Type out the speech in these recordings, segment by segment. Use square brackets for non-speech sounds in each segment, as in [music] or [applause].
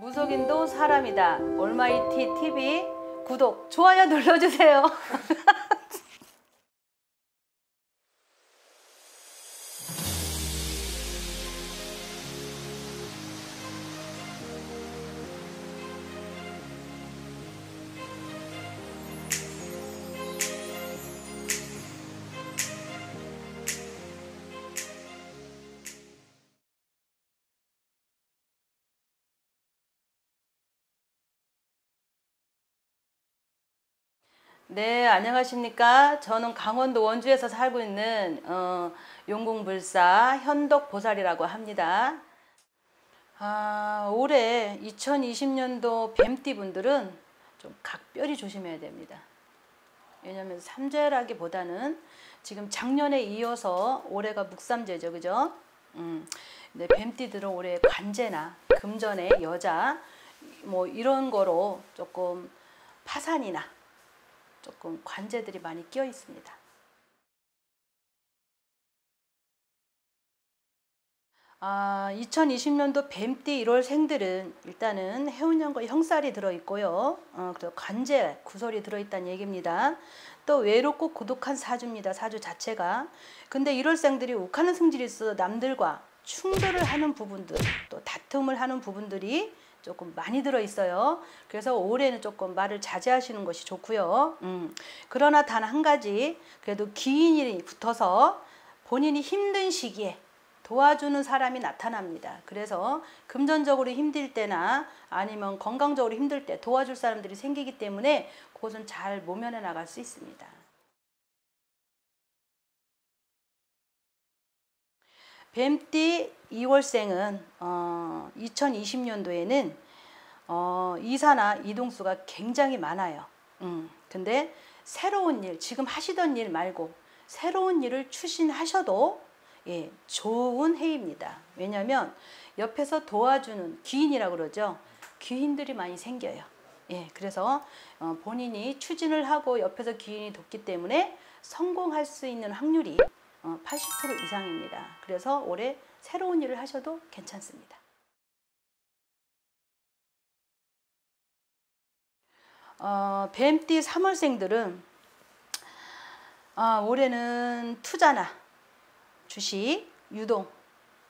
무속인도 사람이다. 올마이티 TV 구독, 좋아요 눌러주세요. [laughs] 네, 안녕하십니까. 저는 강원도 원주에서 살고 있는 어, 용궁불사 현덕보살이라고 합니다. 아, 올해 2020년도 뱀띠 분들은 좀 각별히 조심해야 됩니다. 왜냐하면 삼재라기보다는 지금 작년에 이어서 올해가 묵삼재죠, 그죠? 음, 네, 뱀띠들은 올해 관제나 금전의 여자 뭐 이런 거로 조금 파산이나 조금 관제들이 많이 끼어 있습니다. 아, 2020년도 뱀띠 1월 생들은 일단은 해운년과 형살이 들어있고요. 어, 관제, 구설이 들어있다는 얘기입니다. 또 외롭고 고독한 사주입니다. 사주 자체가. 근데 1월 생들이 욱하는 성질이 있어 남들과 충돌을 하는 부분들, 또 다툼을 하는 부분들이 조금 많이 들어 있어요. 그래서 올해는 조금 말을 자제하시는 것이 좋고요. 음. 그러나 단 한 가지 그래도 기인이 붙어서 본인이 힘든 시기에 도와주는 사람이 나타납니다. 그래서 금전적으로 힘들 때나 아니면 건강적으로 힘들 때 도와줄 사람들이 생기기 때문에 그것은 잘 모면해 나갈 수 있습니다. 뱀띠 2월생은 어, 2020년도에는 어, 이사나 이동수가 굉장히 많아요. 음, 근데 새로운 일, 지금 하시던 일 말고 새로운 일을 추진하셔도 예, 좋은 해입니다. 왜냐하면 옆에서 도와주는 귀인이라고 그러죠. 귀인들이 많이 생겨요. 예, 그래서 어, 본인이 추진을 하고 옆에서 귀인이 돕기 때문에 성공할 수 있는 확률이 80% 어, 이상입니다. 그래서 올해 새로운 일을 하셔도 괜찮습니다. 어, 뱀띠 3월생들은 어, 올해는 투자나 주식, 유동,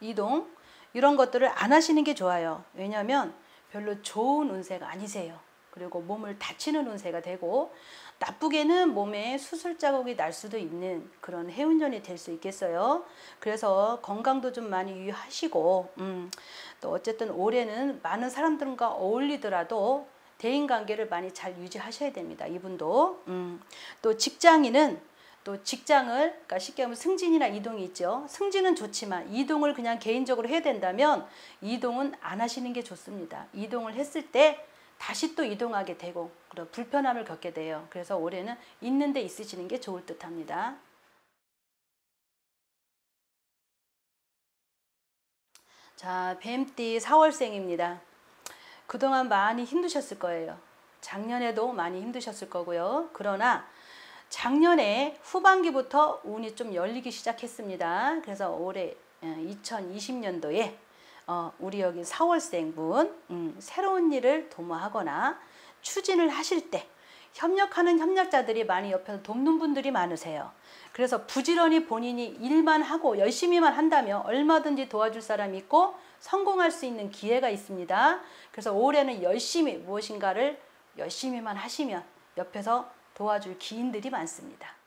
이동 이런 것들을 안 하시는 게 좋아요. 왜냐하면 별로 좋은 운세가 아니세요. 그리고 몸을 다치는 운세가 되고 나쁘게는 몸에 수술 자국이 날 수도 있는 그런 해운년이 될 수 있겠어요. 그래서 건강도 좀 많이 유의하시고 음, 또 어쨌든 올해는 많은 사람들과 어울리더라도 대인관계를 많이 잘 유지하셔야 됩니다. 이분도 음, 또 직장인은 또 직장을 그러니까 쉽게 하면 승진이나 이동이 있죠. 승진은 좋지만 이동을 그냥 개인적으로 해야 된다면 이동은 안 하시는 게 좋습니다. 이동을 했을 때 다시 또 이동하게 되고 그런 불편함을 겪게 돼요. 그래서 올해는 있는 데 있으시는 게 좋을 듯 합니다. 자, 뱀띠 4월생입니다. 그동안 많이 힘드셨을 거예요. 작년에도 많이 힘드셨을 거고요. 그러나 작년에 후반기부터 운이 좀 열리기 시작했습니다. 그래서 올해 2020년도에 어, 우리 여기 4월생분 음, 새로운 일을 도모하거나 추진을 하실 때 협력하는 협력자들이 많이 옆에서 돕는 분들이 많으세요. 그래서 부지런히 본인이 일만 하고 열심히만 한다면 얼마든지 도와줄 사람이 있고 성공할 수 있는 기회가 있습니다. 그래서 올해는 열심히 무엇인가를 열심히만 하시면 옆에서 도와줄 기인들이 많습니다.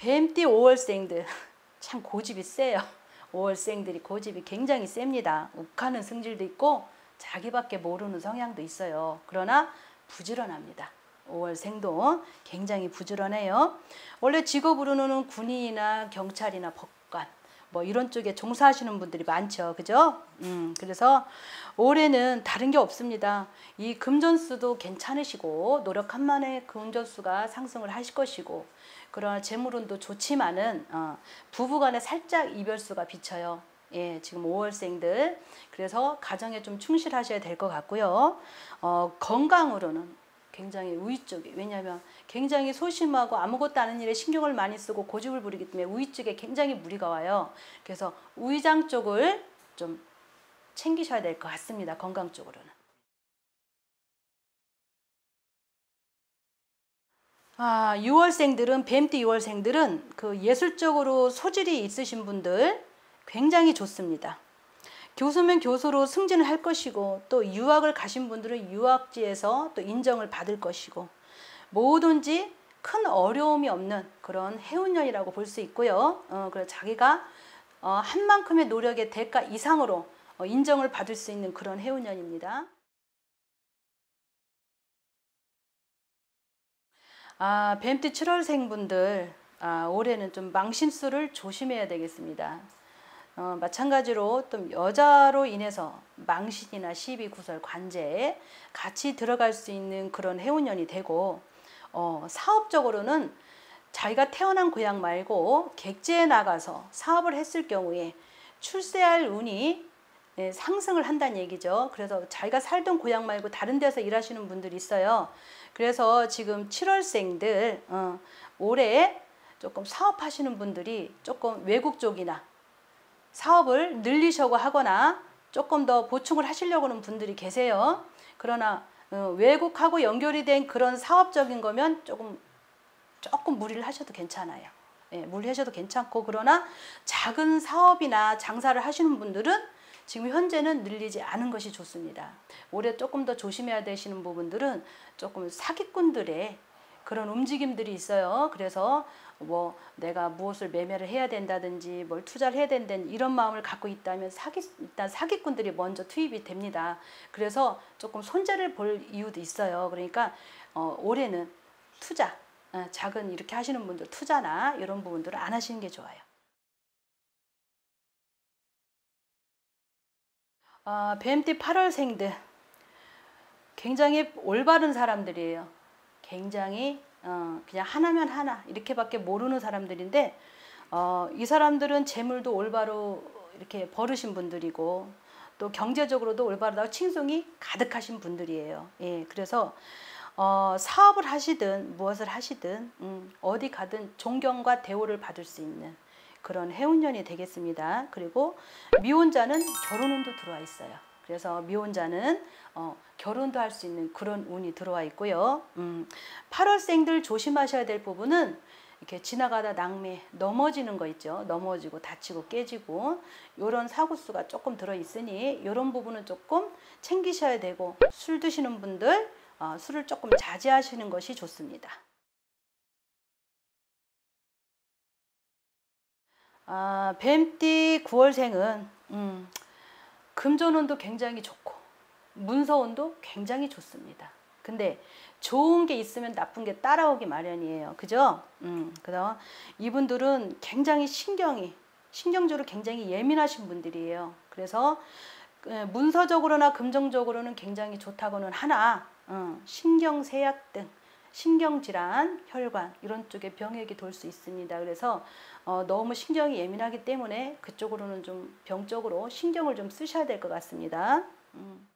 뱀띠 5월생들 [laughs] 참 고집이 세요. 5월생들이 고집이 굉장히 셉니다. 욱하는 성질도 있고 자기밖에 모르는 성향도 있어요. 그러나 부지런합니다. 5월 생도 굉장히 부지런해요. 원래 직업으로는 군인이나 경찰이나 법관 뭐 이런 쪽에 종사하시는 분들이 많죠. 그죠? 음, 그래서 올해는 다른 게 없습니다. 이 금전수도 괜찮으시고 노력한 만에 금전수가 상승을 하실 것이고 그러나 재물운도 좋지만은 어, 부부간에 살짝 이별수가 비쳐요. 예, 지금 5월생들 그래서 가정에 좀 충실하셔야 될 것 같고요. 어, 건강으로는 굉장히 우위 쪽이 왜냐하면 굉장히 소심하고 아무것도 아는 일에 신경을 많이 쓰고 고집을 부리기 때문에 우위 쪽에 굉장히 무리가 와요. 그래서 우위장 쪽을 좀 챙기셔야 될 것 같습니다. 건강 쪽으로는. 아, 6월생들은 뱀띠 6월생들은 그 예술적으로 소질이 있으신 분들 굉장히 좋습니다. 교수면 교수로 승진을 할 것이고 또 유학을 가신 분들은 유학지에서 또 인정을 받을 것이고 뭐든지 큰 어려움이 없는 그런 해운년이라고 볼 수 있고요. 어, 그래 자기가 어, 한 만큼의 노력의 대가 이상으로 어, 인정을 받을 수 있는 그런 해운년입니다. 아, 뱀띠 7월생분들 아, 올해는 좀 망신수를 조심해야 되겠습니다. 어, 마찬가지로 또 여자로 인해서 망신이나 시비, 구설, 관제에 같이 들어갈 수 있는 그런 해운년이 되고 어, 사업적으로는 자기가 태어난 고향 말고 객지에 나가서 사업을 했을 경우에 출세할 운이 예, 상승을 한다는 얘기죠. 그래서 자기가 살던 고향 말고 다른 데서 일하시는 분들이 있어요. 그래서 지금 7월생들 어, 올해 조금 사업하시는 분들이 조금 외국 쪽이나 사업을 늘리려고 하거나 조금 더 보충을 하시려고 하는 분들이 계세요. 그러나 어, 외국하고 연결이 된 그런 사업적인 거면 조금 조금 무리를 하셔도 괜찮아요. 예, 무리하셔도 괜찮고 그러나 작은 사업이나 장사를 하시는 분들은 지금 현재는 늘리지 않은 것이 좋습니다. 올해 조금 더 조심해야 되시는 부분들은 조금 사기꾼들의 그런 움직임들이 있어요. 그래서 뭐 내가 무엇을 매매를 해야 된다든지 뭘 투자를 해야 된다는 이런 마음을 갖고 있다면 사기 일단 사기꾼들이 먼저 투입이 됩니다. 그래서 조금 손재를 볼 이유도 있어요. 그러니까 어, 올해는 투자 어, 작은 이렇게 하시는 분들 투자나 이런 부분들을 안 하시는 게 좋아요. 어, 뱀띠 8월생들 굉장히 올바른 사람들이에요. 굉장히 어, 그냥 하나면 하나 이렇게밖에 모르는 사람들인데 어, 이 사람들은 재물도 올바로 이렇게 버르신 분들이고 또 경제적으로도 올바르다고 칭송이 가득하신 분들이에요. 예, 그래서 어, 사업을 하시든 무엇을 하시든 음, 어디 가든 존경과 대우를 받을 수 있는 그런 해운년이 되겠습니다. 그리고 미혼자는 결혼운도 들어와 있어요. 그래서 미혼자는 어, 결혼도 할 수 있는 그런 운이 들어와 있고요. 음, 8월생들 조심하셔야 될 부분은 이렇게 지나가다 낭매 넘어지는 거 있죠. 넘어지고 다치고 깨지고 이런 사고수가 조금 들어 있으니 이런 부분은 조금 챙기셔야 되고 술 드시는 분들 어, 술을 조금 자제하시는 것이 좋습니다. 아, 뱀띠 9월생은 음, 금전운도 굉장히 좋고 문서운도 굉장히 좋습니다. 근데 좋은 게 있으면 나쁜 게 따라오기 마련이에요. 그죠? 음, 그래서 이분들은 굉장히 신경이 신경적으로 굉장히 예민하신 분들이에요. 그래서 그 문서적으로나 금전적으로는 굉장히 좋다고는 하나 어, 신경세약 등 신경질환, 혈관 이런 쪽에 병역이 돌 수 있습니다. 그래서 어, 너무 신경이 예민하기 때문에 그쪽으로는 좀 병적으로 신경을 좀 쓰셔야 될 것 같습니다. 음.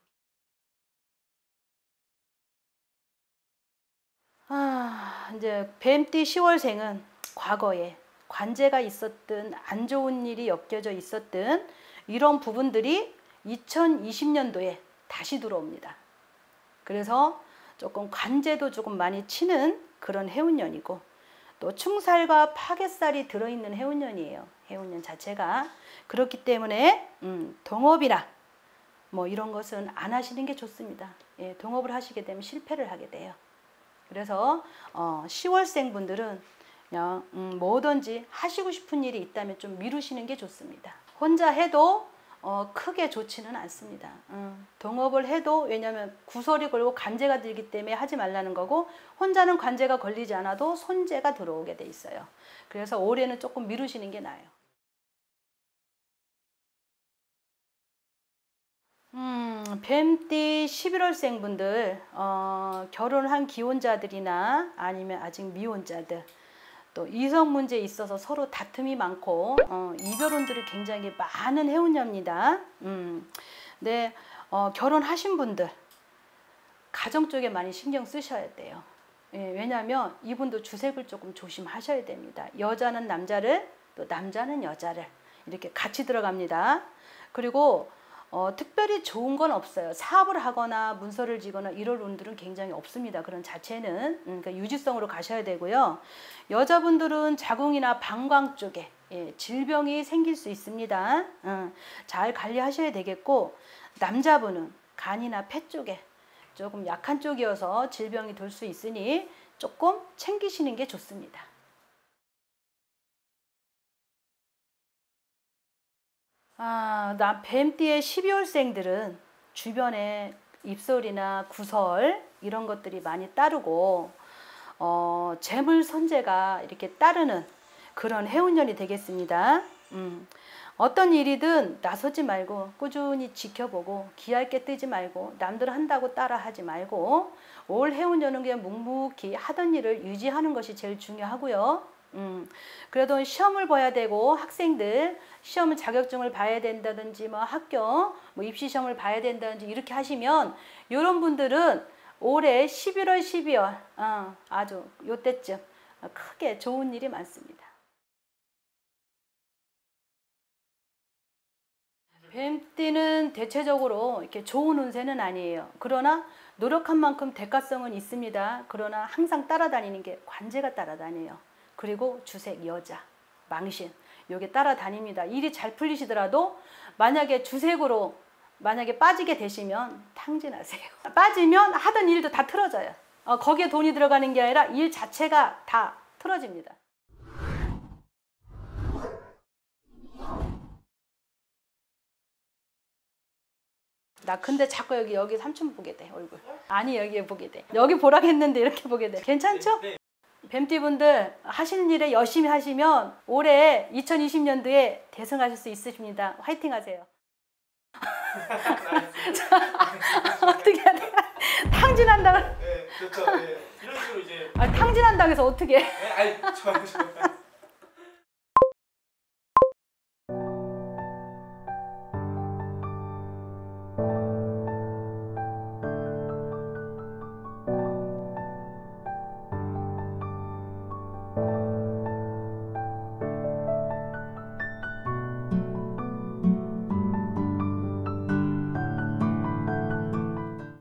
아, 이제 뱀띠 10월생은 과거에 관제가 있었든 안 좋은 일이 엮여져 있었든 이런 부분들이 2020년도에 다시 들어옵니다. 그래서 조금 관제도 조금 많이 치는 그런 해운년이고 또 충살과 파괴살이 들어있는 해운년이에요. 해운년 자체가 그렇기 때문에 음, 동업이나 뭐 이런 것은 안 하시는 게 좋습니다. 예, 동업을 하시게 되면 실패를 하게 돼요. 그래서 어, 10월생 분들은 그냥 음, 뭐든지 하시고 싶은 일이 있다면 좀 미루시는 게 좋습니다. 혼자 해도 어, 크게 좋지는 않습니다. 음, 동업을 해도 왜냐하면 구설이 걸고 관제가 들기 때문에 하지 말라는 거고 혼자는 관제가 걸리지 않아도 손재가 들어오게 돼 있어요. 그래서 올해는 조금 미루시는 게 나아요. 음, 뱀띠 11월생 분들 어, 결혼한 기혼자들이나 아니면 아직 미혼자들 또 이성 문제에 있어서 서로 다툼이 많고 어, 이별운들이 굉장히 많은 해운녀입니다. 음, 네, 어, 결혼하신 분들 가정 쪽에 많이 신경 쓰셔야 돼요. 예, 왜냐하면 이분도 주색을 조금 조심하셔야 됩니다. 여자는 남자를 또 남자는 여자를 이렇게 같이 들어갑니다. 그리고 어, 특별히 좋은 건 없어요. 사업을 하거나 문서를 지거나 이럴 운들은 굉장히 없습니다. 그런 자체는 음, 그러니까 유지성으로 가셔야 되고요. 여자분들은 자궁이나 방광 쪽에 예, 질병이 생길 수 있습니다. 음, 잘 관리하셔야 되겠고 남자분은 간이나 폐 쪽에 조금 약한 쪽이어서 질병이 돌 수 있으니 조금 챙기시는 게 좋습니다. 아, 나 뱀띠의 12월생들은 주변에 입설이나 구설 이런 것들이 많이 따르고 어, 재물 선재가 이렇게 따르는 그런 해운년이 되겠습니다. 음, 어떤 일이든 나서지 말고 꾸준히 지켜보고 기얇게 뜨지 말고 남들 한다고 따라하지 말고 올 해운년은 그냥 묵묵히 하던 일을 유지하는 것이 제일 중요하고요. 음, 그래도 시험을 봐야 되고 학생들 시험 자격증을 봐야 된다든지 뭐 학교 뭐 입시 시험을 봐야 된다든지 이렇게 하시면 이런 분들은 올해 11월 12월 어, 아주 요때쯤 크게 좋은 일이 많습니다. 뱀띠는 대체적으로 이렇게 좋은 운세는 아니에요. 그러나 노력한 만큼 대가성은 있습니다. 그러나 항상 따라다니는 게 관제가 따라다녀요. 그리고 주색 여자, 망신 요게 따라다닙니다. 일이 잘 풀리시더라도 만약에 주색으로 만약에 빠지게 되시면 탕진하세요. [laughs] 빠지면 하던 일도 다 틀어져요. 어, 거기에 돈이 들어가는 게 아니라 일 자체가 다 틀어집니다. 나 근데 자꾸 여기 여기 삼촌 보게 돼 얼굴. 아니 여기에 보게 돼. 여기 보라고 했는데 이렇게 보게 돼. 괜찮죠? 뱀띠분들 하시는 일에 열심히 하시면 올해 2020년도에 대승하실 수 있으십니다. 화이팅 하세요. [laughs] 어떻게 해야 돼? 탕진한다고. 네, 그렇죠. 네. 이런 식으로 이제 아, 탕진한다고 해서 어떻게 해? 네, 아니 저, 저